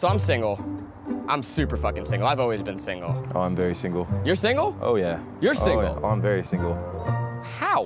So I'm single. I'm super fucking single. I've always been single. Oh, I'm very single. You're single? Oh, yeah. You're Oh, single? yeah. Oh, I'm very single. How?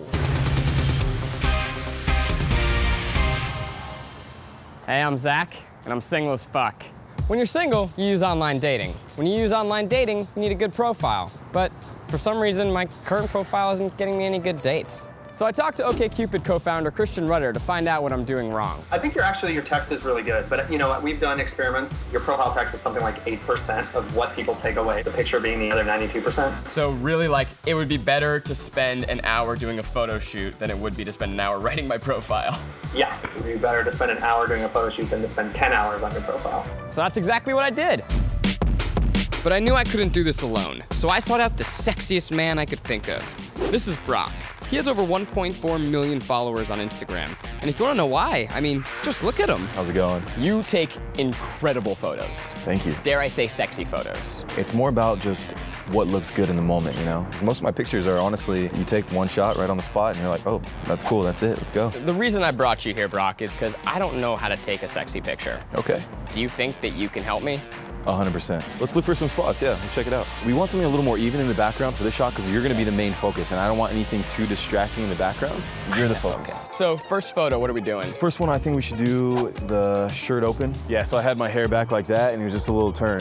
Hey, I'm Zach, and I'm single as fuck. When you're single, you use online dating. When you use online dating, you need a good profile. But for some reason, my current profile isn't getting me any good dates. So I talked to OkCupid co-founder Christian Rudder to find out what I'm doing wrong. I think your actually your text is really good, but you know what? We've done experiments. Your profile text is something like eight percent of what people take away. The picture being the other ninety-two percent. So really, like, it would be better to spend an hour doing a photo shoot than it would be to spend an hour writing my profile. Yeah, it would be better to spend an hour doing a photo shoot than to spend ten hours on your profile. So that's exactly what I did. But I knew I couldn't do this alone, so I sought out the sexiest man I could think of. This is Brock. He has over 1.4 million followers on Instagram. And if you wanna know why, I mean, just look at him. How's it going? You take incredible photos. Thank you. Dare I say sexy photos. It's more about just what looks good in the moment, you know? 'Cause most of my pictures are honestly, you take one shot right on the spot and you're like, oh, that's cool, that's it, let's go. The reason I brought you here, Brock, is because I don't know how to take a sexy picture. Okay. Do you think that you can help me? 100%. Let's look for some spots, yeah, let's check it out. We want something a little more even in the background for this shot because you're gonna be the main focus and I don't want anything too distracting in the background. You're the focus. So first photo, what are we doing? First one, I think we should do the shirt open. Yeah, so I had my hair back like that and it was just a little turn.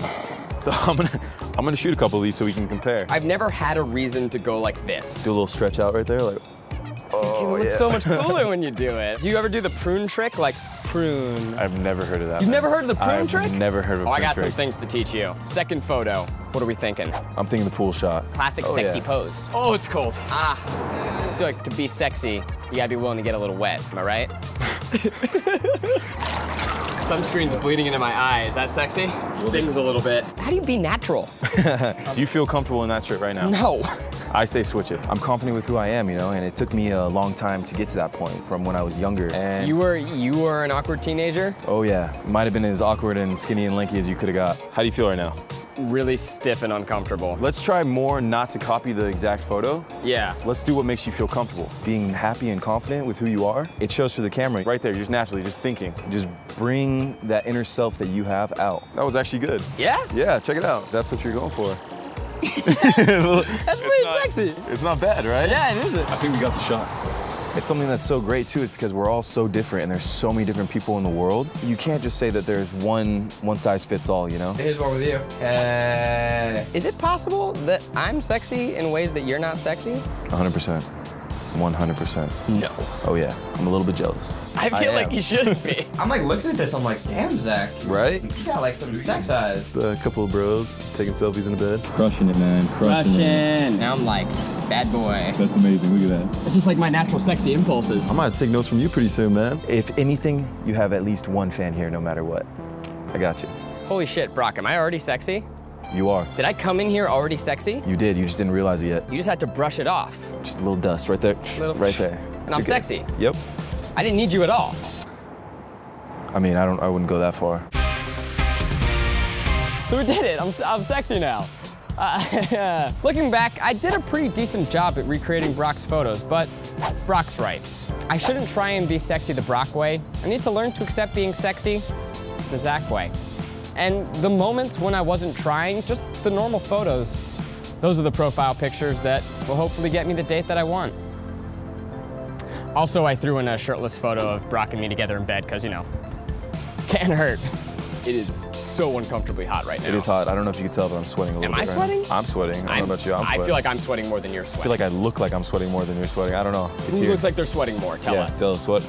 So I'm gonna, I'm gonna shoot a couple of these so we can compare. I've never had a reason to go like this. Do a little stretch out right there, like, oh It looks yeah. so much cooler when you do it. Do you ever do the prune trick? Like prune. I've never heard of that. You've man. never heard of the prune trick? I've trick? never heard of a Oh, I prune got some things to teach you. Second photo. What are we thinking? I'm thinking the pool shot. Classic Oh, sexy yeah. pose. Oh, it's cold. Ah. I feel like to be sexy, you gotta be willing to get a little wet. Am I right? Sunscreen's bleeding into my eye. Is that sexy? Stings a little bit. How do you be natural? Do you feel comfortable in that shirt right now? No. I say switch it. I'm confident with who I am, you know, and it took me a long time to get to that point from when I was younger. And You were you were an awkward teenager. oh yeah, might have been as awkward and skinny and lanky as you could have got. How do you feel right now? Really stiff and uncomfortable. Let's try more not to copy the exact photo. Yeah. Let's do what makes you feel comfortable. Being happy and confident with who you are, it shows for the camera. Right there, just naturally, just thinking. Just bring that inner self that you have out. That was actually good. Yeah? Yeah, check it out. That's what you're going for. That's pretty not- sexy. It's not bad, right? Yeah, it is. I think we got the shot. It's something that's so great too, is because we're all so different and there's so many different people in the world. You can't just say that there's one one size fits all, you know? Here's one with you. Uh, is it possible that I'm sexy in ways that you're not sexy? 100%. 100%. No. Oh yeah, I'm a little bit jealous. I feel am. like you shouldn't be. I'm like looking at this, I'm like, damn, Zach. Right? You got like some sex eyes. A couple of bros taking selfies in the bed. Crushing it, man. Crushing it. Now I'm like, bad boy. That's amazing. Look at that. It's just like my natural sexy impulses. I might take notes from you pretty soon, man. If anything, you have at least one fan here no matter what. I got you. Holy shit, Brock, am I already sexy? You are. Did I come in here already sexy? You did, you just didn't realize it yet. You just had to brush it off. Just a little dust right there. Little- Right there. And I'm You're good. sexy. Yep. I didn't need you at all. I mean, I don't I wouldn't go that far. So we did it. I'm, I'm sexy now. Uh, looking back, I did a pretty decent job at recreating Brock's photos, but Brock's right. I shouldn't try and be sexy the Brock way. I need to learn to accept being sexy the Zach way. And the moments when I wasn't trying, just the normal photos, those are the profile pictures that will hopefully get me the date that I want. Also, I threw in a shirtless photo of Brock and me together in bed because, you know, can't hurt. It is so uncomfortably hot right now. It is hot. I don't know if you can tell, but I'm sweating a little Am bit. I right now. sweating? I'm sweating. I don't know about you. I'm sweating. I sweating. feel like I'm sweating more than you're sweating. I feel like I look like I'm sweating more than you're sweating. I don't know. It's Who here. looks like they're sweating more? Tell yeah, us. tell us what.